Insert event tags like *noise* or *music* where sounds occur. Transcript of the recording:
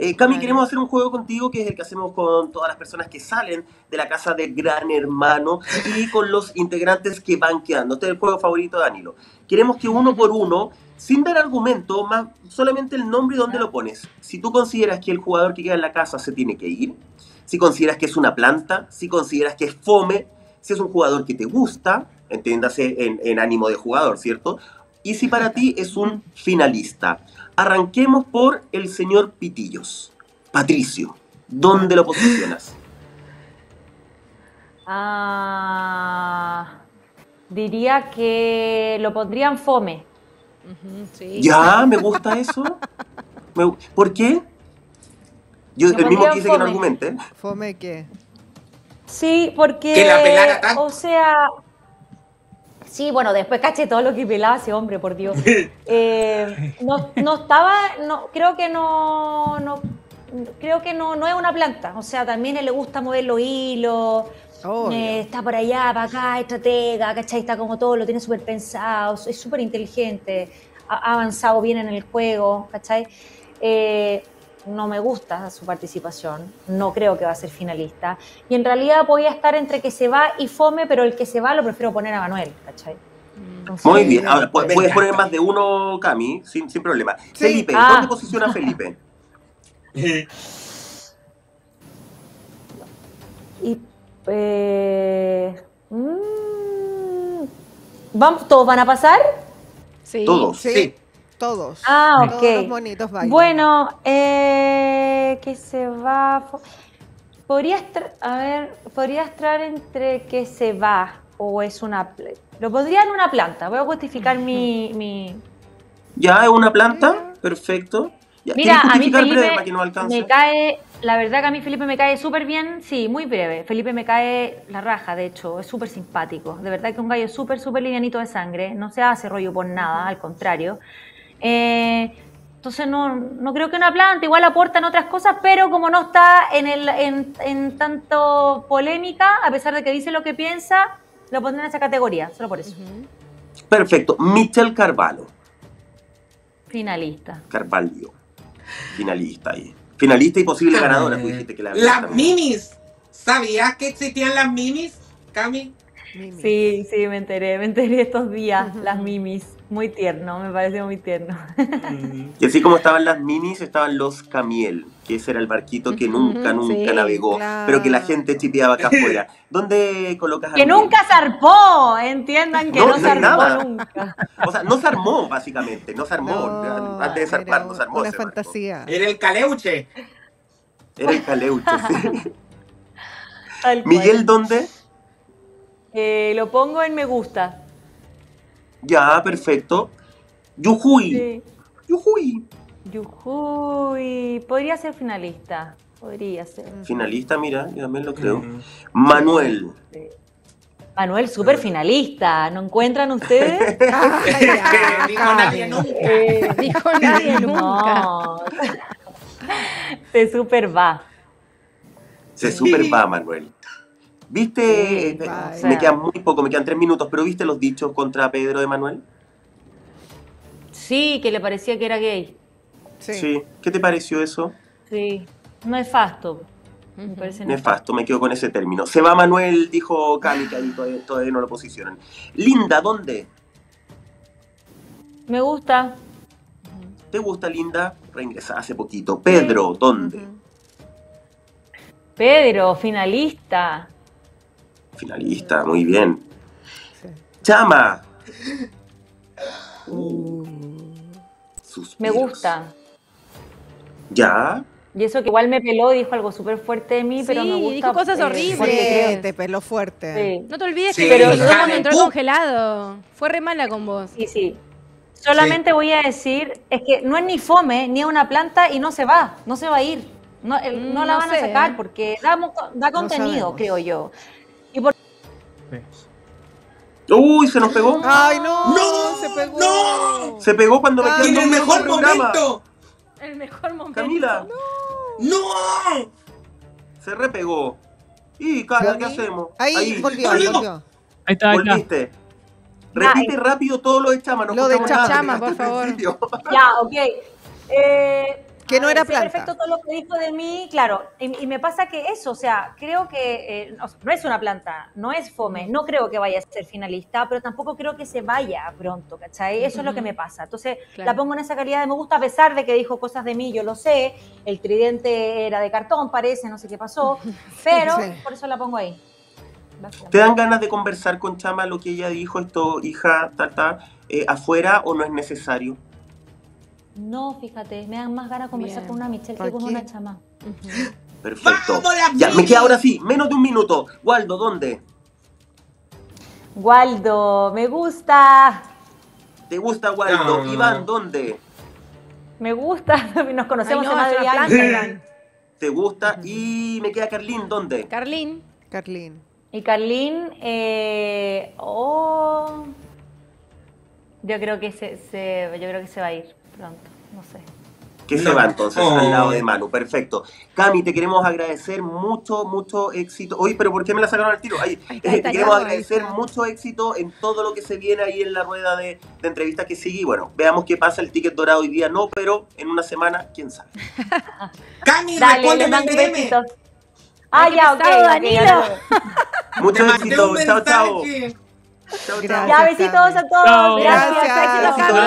Eh, Cami, queremos hacer un juego contigo que es el que hacemos con todas las personas que salen de la casa de Gran Hermano y con los integrantes que van quedando. Este es el juego favorito de Danilo. Queremos que uno por uno, sin dar argumento, más solamente el nombre y dónde lo pones. Si tú consideras que el jugador que queda en la casa se tiene que ir, si consideras que es una planta, si consideras que es fome, si es un jugador que te gusta, entiéndase en, en ánimo de jugador, ¿cierto? Y si para ti es un finalista. Arranquemos por el señor Pitillos. Patricio, ¿dónde lo posicionas? Ah, diría que lo pondrían fome. Sí. Ya, me gusta eso. ¿Por qué? Yo, el mismo pondría que no argumente. ¿Fome qué? Sí, porque. Que la pelara tanto. O sea. Sí, bueno, después caché todo lo que pelaba ese hombre, por Dios. Eh, no, no estaba, no, creo que no, no creo que no, no es una planta. O sea, también a él le gusta mover los hilos. Eh, está por allá, para acá, estratega, ¿cachai? Está como todo, lo tiene súper pensado, es súper inteligente, ha, ha avanzado bien en el juego, ¿cachai? Eh, no me gusta su participación, no creo que va a ser finalista. Y en realidad podía estar entre que se va y fome, pero el que se va lo prefiero poner a Manuel, ¿cachai? Entonces, Muy bien. Ahora, puedes poner más de uno, Cami, sin, sin problema. Sí. Felipe, Ah. ¿dónde posiciona Felipe? *laughs* Y, eh, mm, ¿vamos, ¿Todos van a pasar? Sí. Todos. Sí, Sí. Todos. Ah, Todos ok. los bonitos bailan. Bueno, eh, que se va. Podría estar, a ver, podría estar entre que se va o es una. Lo pondría en una planta. Voy a justificar mi. mi- ¿Ya es una planta? Perfecto. Ya, Mira, ¿quieres a mí Felipe no me cae. La verdad que a mí Felipe me cae súper bien. Sí, muy breve. Felipe me cae la raja, de hecho. Es súper simpático. De verdad que un gallo súper, súper livianito de sangre. No se hace rollo por nada, al contrario. Eh, entonces no, no creo que una planta, igual aportan otras cosas, pero como no está en, el, en, en tanto polémica, a pesar de que dice lo que piensa, lo pondré en esa categoría, solo por eso. Perfecto. Michelle Carvalho. Finalista. Carvalho. Finalista ahí. Finalista y posible ganadora, tú dijiste que la Las mimis. ¿Sabías que existían las mimis, Cami? Sí, sí, me enteré, me enteré estos días, las mimis. Muy tierno, me pareció muy tierno. Y así como estaban las minis, estaban los Camiel, que ese era el barquito que nunca, nunca sí, navegó, claro. pero que la gente chipeaba acá afuera. ¿Dónde colocas a Que Miel? nunca zarpó, entiendan que No, no, nada. nunca. O sea, no se armó, básicamente, no se armó. No, Antes de zarpar, no se armó. Una barco. fantasía. Era el caleuche. Era el caleuche, sí. *laughs* Miguel, ¿dónde? Eh, lo pongo en me gusta. Ya, perfecto. Yujuy. Sí. Yujuy. Yujuy, podría ser finalista. Podría ser. Finalista, mira, yo también lo creo. Manuel. Manuel, súper finalista. ¿No encuentran ustedes? *laughs* Ya, Dijo nadie nunca. Eh, Dijo nadie *laughs* nunca. no. Se super va. Se super va, Manuel. ¿Viste? Sí, eh, me o sea. quedan muy poco, me quedan tres minutos, pero ¿viste los dichos contra Pedro de Manuel? Sí, que le parecía que era gay. Sí. ¿Qué te pareció eso? Sí. Nefasto. Me parece nefasto. Nefasto, me quedo con ese término. Se va Manuel, dijo Cami, que ahí todavía, todavía no lo posicionan. Linda, ¿dónde? Me gusta. ¿Te gusta Linda? Reingresada hace poquito. Pedro, ¿dónde? Pedro, finalista. Finalista, muy bien. Sí. Chama. *laughs* Uh. Me gusta. ¿Ya? Y eso que igual me peló y dijo algo súper fuerte de mí, pero me gusta. dijo cosas eh, horribles. te peló fuerte. Sí. No te olvides Sí, que pero pero yo cuando entró congelado. Fue re mala con vos. Sí, sí. Solamente voy a decir, es que no es ni fome, ni es una planta y no se va, no se va a ir. No, Mm, no la van sé, a sacar ¿eh? porque da, contenido, creo yo. Uy, se nos pegó. Ay, no. ¡No! Se pegó. ¡No! Se pegó cuando Ay, metió ¡En el mejor programa. momento! El mejor momento. Camila, ¡No! se repegó. Y, cara, ¿qué Ahí- hacemos? Ahí, volvió, volvió. volvió. Ahí está, ahí está. Volviste. Repite rápido todo lo de Chama. No Lo de Chama, por favor. Ya, ok. Eh, ¿Qué Que A no ver, era planta. perfecto todo lo que dijo de mí, claro. Y, y me pasa que eso, o sea, creo que eh, no es una planta, no es fome, no creo que vaya a ser finalista, pero tampoco creo que se vaya pronto, ¿cachai? Eso es lo que me pasa. Entonces, Claro. la pongo en esa calidad de me gusta, a pesar de que dijo cosas de mí, yo lo sé. El tridente era de cartón, parece, no sé qué pasó, *laughs* pero Sí. por eso la pongo ahí. ¿Te dan ganas de conversar con Chama lo que ella dijo, esto, hija, tata, eh, afuera o no es necesario? No, fíjate, me dan más ganas de conversar Bien. con una Michelle ¿Por que con qué? una chama. Ujú. Perfecto. ¡Vamos, la Ya, me queda ahora sí, menos de un minuto. Waldo, ¿dónde? Waldo, me gusta. ¿Te gusta Waldo? No. Iván, ¿dónde? Me gusta, *laughs* nos conocemos Ay, no, hace más es de una 10 años. planta, Iván. *laughs* ¿Te gusta? Y me queda Carlín, ¿dónde? Carlín. Carlín. Y Carlín, eh, oh, yo creo que se, se- yo creo que se va a ir pronto, no sé. Que se va entonces Oh. al lado de Manu, perfecto. Cami, te queremos agradecer mucho, mucho éxito. Oye, pero ¿por qué me la sacaron al tiro? Ay, Ahí está, eh, está, te queremos ahí agradecer mucho éxito en todo lo que se viene ahí en la rueda de, de entrevistas que sigue. Y bueno, veamos qué pasa. El ticket dorado hoy día no, pero en una semana, quién sabe. *laughs* Cami, el DM. Ah, ya, ok, Danilo. *laughs* Mucho éxito. Chao, chao. Chao, chao. Gracias. Ya, besitos a todos. Chao. Gracias, Gracias. Cami.